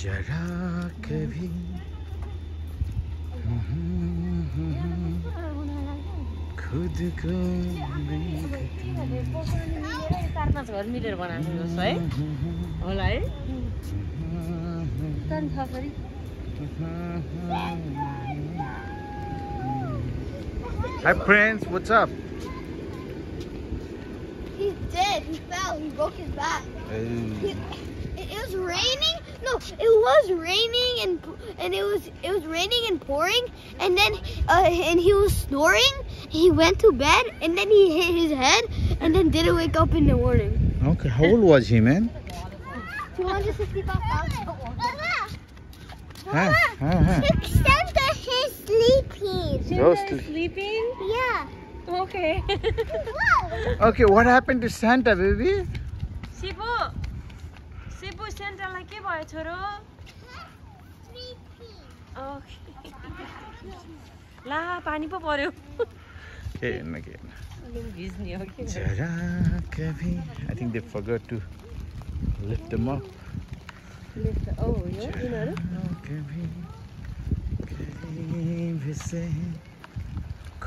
जरा कभी खुद को चार पाँच घर मिलेर बनाएको जस्तो है होला है Hi friends, what's up? He's. He fell. He broke his back. He, it, it was raining. No, it was raining and and it was it was raining and pouring. And then uh, and he was snoring. He went to bed and then he hit his head and then didn't wake up in the morning. Okay, how old was he, man? Two hundred fifty-five thousand. Huh? Huh? Huh? Santa is sleeping. So sleep. Sleeping Yeah. Okay Okay, what happened to Santa, baby? Sipu Sipu सेन्ट्रललाई के भयो छोरो okay ला पानी पो पर्यो Okay, okay. अलिक भिज्ने हो कि जरा कभी I think they forgot to lift them up. Left ओ यो यिनीहरू जरा कभी करीब से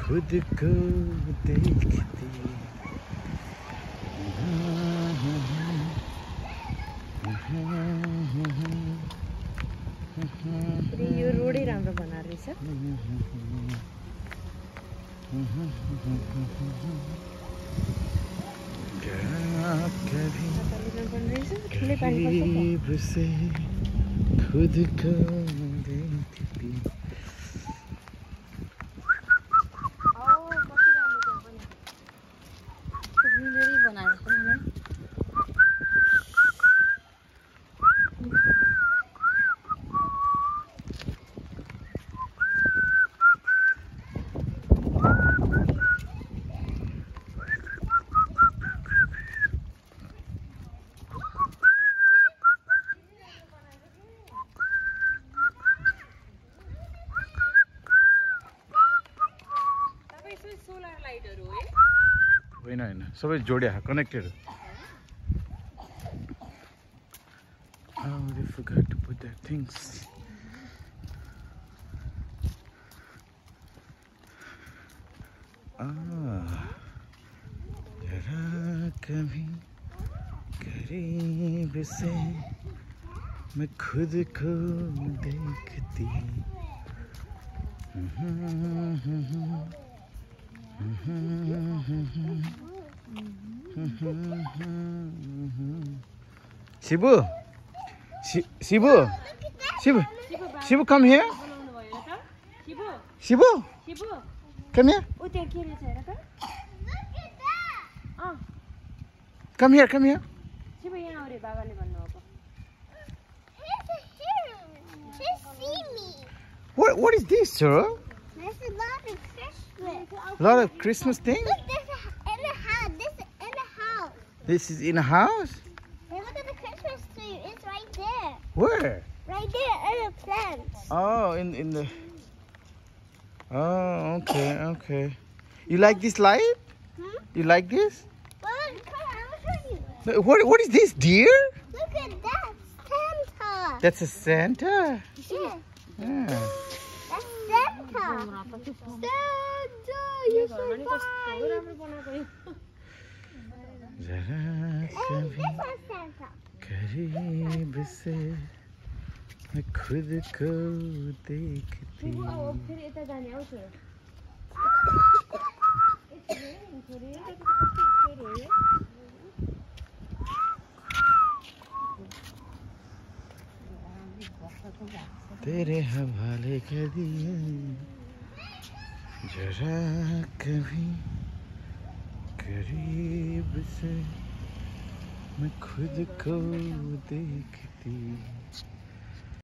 खुद को देखती। यो रोडै राम्रो बनाएर रहेछ। कभी। करीब से खुद को होइन होइन सबै जोड्या कनेक्टेड जरा कभी करीब से मैं खुद को देखती Shibu, Sh Shibu, Shibu, Shibu, come here. Shibu, Shibu, Shibu, come here. Oh, thank you, Natasha. Look at that. Oh, Come here, come here. Shibu, you know, Baba never know. He's a hero. He's see me. What? What is this, sir? A lot of Christmas things. Look, there's a, in the house. This is in the house. This is in a house. Hey, look at the Christmas tree. It's right there. Where? Right there in the plants. Oh, in in the. Oh, okay, okay. You like this light? Hmm? You like this? Well, come on, I'm gonna show you. What what is this, deer? Look at that. Santa. That's a Santa. Yeah, Yeah. that's Santa. Santa, करीब से मैं खुद को देखती तेरे हवाले कर दिए जरा कभी करीब से मैं खुद को देखती